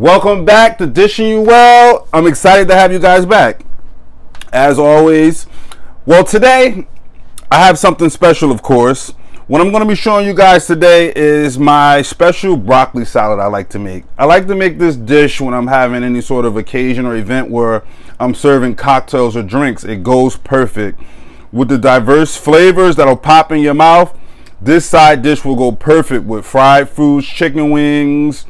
Welcome back to Dishin Uwell. I'm excited to have you guys back. As always, well, today I have something special, of course. What I'm going to be showing you guys today is my special broccoli salad I like to make. I like to make this dish when I'm having any sort of occasion or event where I'm serving cocktails or drinks. It goes perfect. With the diverse flavors that'll pop in your mouth, this side dish will go perfect with fried foods, chicken wings,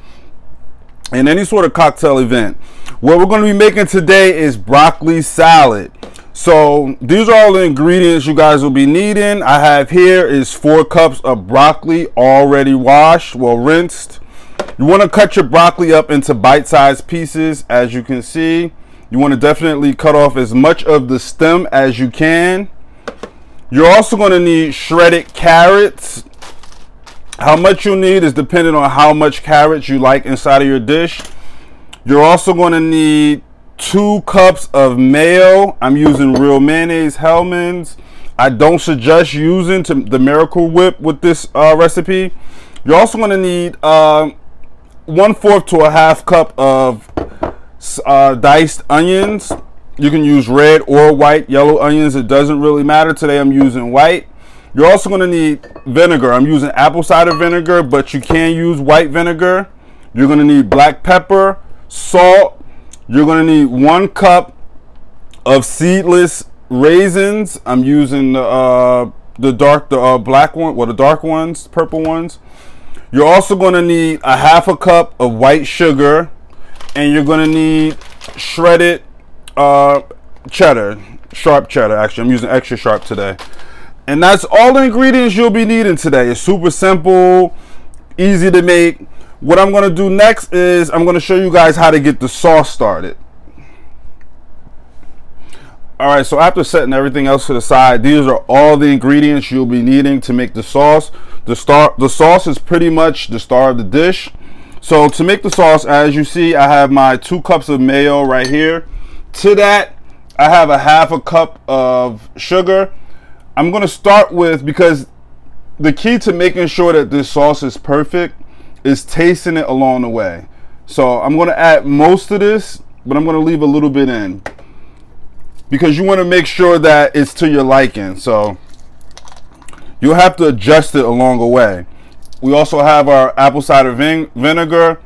and any sort of cocktail event. What we're going to be making today is broccoli salad. So these are all the ingredients you guys will be needing. I have here is four cups of broccoli already washed, well rinsed. You want to cut your broccoli up into bite-sized pieces as you can see. You want to definitely cut off as much of the stem as you can. You're also going to need shredded carrots. How much you need is dependent on how much carrots you like inside of your dish. You're also going to need two cups of mayo. I'm using real mayonnaise Hellmann's. I don't suggest using the Miracle Whip with this uh, recipe. You're also going to need uh, one fourth to a half cup of uh, diced onions. You can use red or white, yellow onions. It doesn't really matter. Today I'm using white. You're also going to need vinegar. I'm using apple cider vinegar, but you can use white vinegar. You're going to need black pepper, salt. You're going to need one cup of seedless raisins. I'm using the, uh, the dark, the uh, black one, well, the dark ones, purple ones. You're also going to need a half a cup of white sugar, and you're going to need shredded uh, cheddar, sharp cheddar. Actually, I'm using extra sharp today. And that's all the ingredients you'll be needing today. It's super simple, easy to make. What I'm to do next is I'm to show you guys how to get the sauce started. All right, so after setting everything else to the side, these are all the ingredients you'll be needing to make the sauce. The star, the sauce is pretty much the star of the dish. So to make the sauce, as you see, I have my two cups of mayo right here. To that, I have a half a cup of sugar. I'm going to start with, because the key to making sure that this sauce is perfect is tasting it along the way. So I'm going to add most of this, but I'm going to leave a little bit in. Because you want to make sure that it's to your liking. So you'll have to adjust it along the way. We also have our apple cider vin vinegar.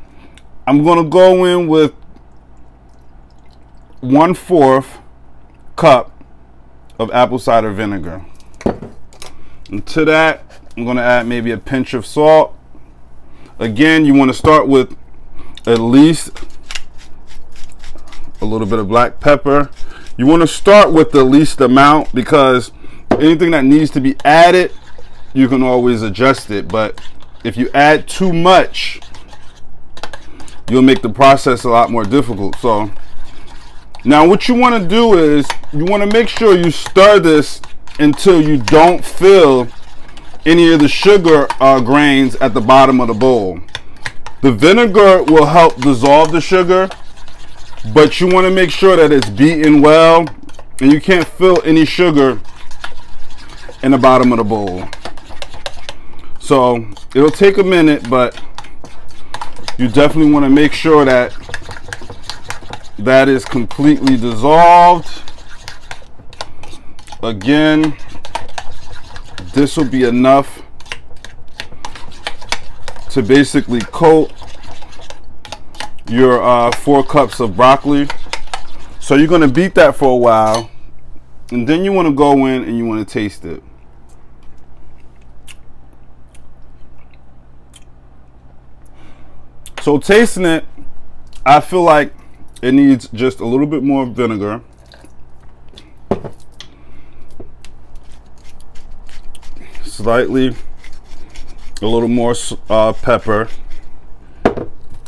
I'm going to go in with one fourth cup of apple cider vinegar. And to that, I'm going to add maybe a pinch of salt. Again, you want to start with at least a little bit of black pepper. You want to start with the least amount because anything that needs to be added, you can always adjust it. But if you add too much, you'll make the process a lot more difficult. So now what you want to do is you want to make sure you stir this until you don't feel any of the sugar uh, grains at the bottom of the bowl. The vinegar will help dissolve the sugar, but you want to make sure that it's beaten well and you can't feel any sugar in the bottom of the bowl. So it'll take a minute, but you definitely want to make sure that that is completely dissolved again this will be enough to basically coat your uh, four cups of broccoli so you're going to beat that for a while and then you want to go in and you want to taste it so tasting it I feel like it needs just a little bit more vinegar. Slightly a little more uh, pepper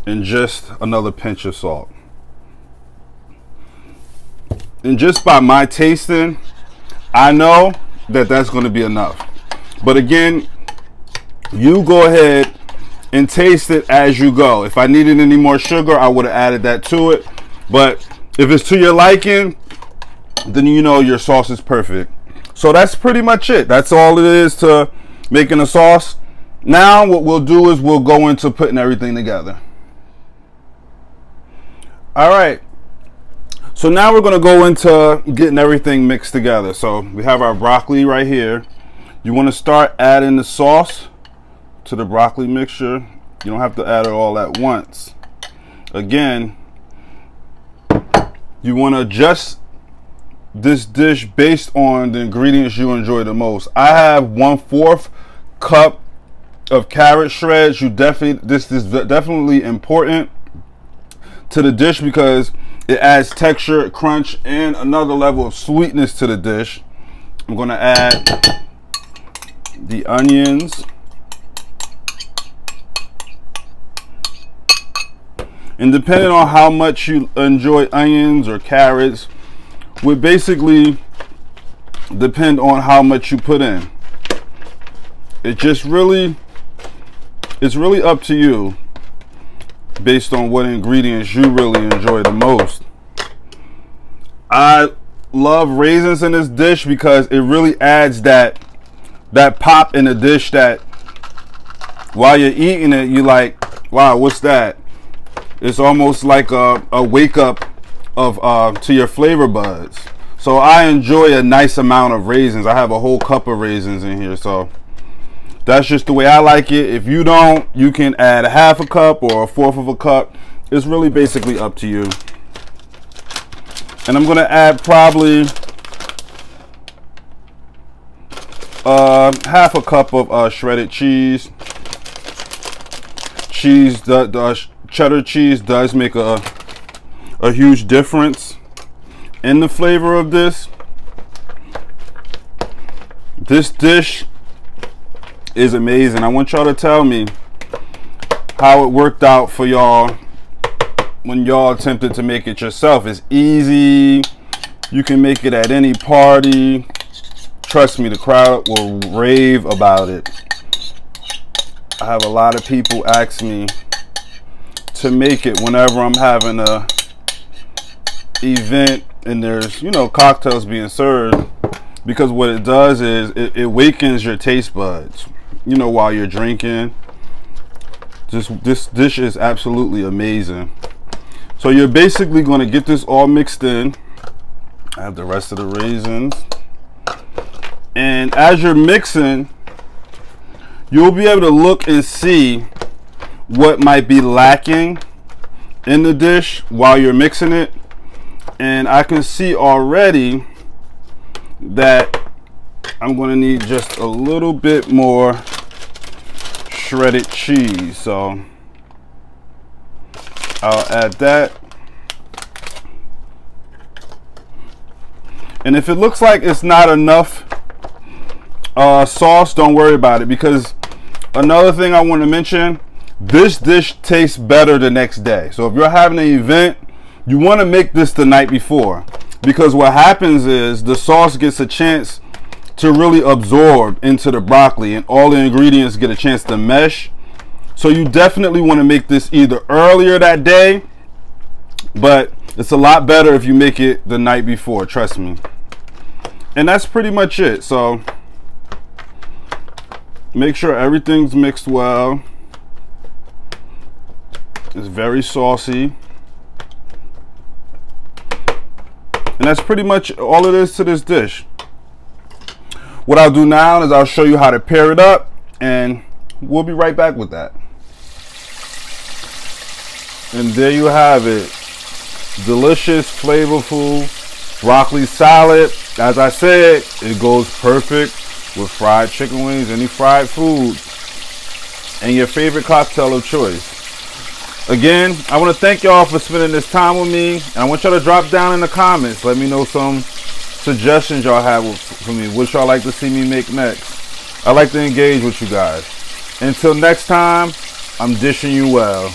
and just another pinch of salt. And just by my tasting, I know that that's going to be enough. But again, you go ahead and taste it as you go. If I needed any more sugar, I would have added that to it. But if it's to your liking, then you know your sauce is perfect. So that's pretty much it. That's all it is to making a sauce. Now what we'll do is we'll go into putting everything together. All right. So now we're gonna go into getting everything mixed together. So we have our broccoli right here. You wanna start adding the sauce to the broccoli mixture. You don't have to add it all at once. Again, you wanna adjust this dish based on the ingredients you enjoy the most. I have one fourth cup of carrot shreds. You definitely this is definitely important to the dish because it adds texture, crunch, and another level of sweetness to the dish. I'm gonna add the onions. And depending on how much you enjoy onions or carrots, would basically depend on how much you put in. It just really, it's really up to you based on what ingredients you really enjoy the most. I love raisins in this dish because it really adds that that pop in the dish that while you're eating it, you're like, wow, what's that? It's almost like a, a wake up of uh, to your flavor buds. So I enjoy a nice amount of raisins. I have a whole cup of raisins in here. So that's just the way I like it. If you don't, you can add a half a cup or a fourth of a cup. It's really basically up to you. And I'm going to add probably uh, half a cup of uh, shredded cheese. Cheese, the, the cheddar cheese does make a a huge difference in the flavor of this. This dish is amazing. I want y'all to tell me how it worked out for y'all when y'all attempted to make it yourself. It's easy. You can make it at any party. Trust me, the crowd will rave about it. I have a lot of people ask me to make it whenever I'm having a event and there's you know cocktails being served because what it does is it, it awakens your taste buds you know while you're drinking. Just this dish is absolutely amazing. So you're basically going to get this all mixed in. I have the rest of the raisins. And as you're mixing you'll be able to look and see what might be lacking in the dish while you're mixing it and I can see already that I'm going to need just a little bit more shredded cheese. So I'll add that. And if it looks like it's not enough uh, sauce don't worry about it. Because another thing I want to mention this dish tastes better the next day. So if you're having an event you want to make this the night before. Because what happens is the sauce gets a chance to really absorb into the broccoli and all the ingredients get a chance to mesh. So you definitely want to make this either earlier that day but it's a lot better if you make it the night before trust me. And that's pretty much it. So make sure everything's mixed well. It's very saucy And that's pretty much all it is to this dish. What I'll do now is I'll show you how to pair it up and we'll be right back with that. And there you have it. Delicious, flavorful broccoli salad. As I said, it goes perfect with fried chicken wings, any fried food, and your favorite cocktail of choice. Again, I want to thank y'all for spending this time with me. And I want y'all to drop down in the comments. Let me know some suggestions y'all have for me. What y'all like to see me make next. I like to engage with you guys. Until next time, I'm dishing you well.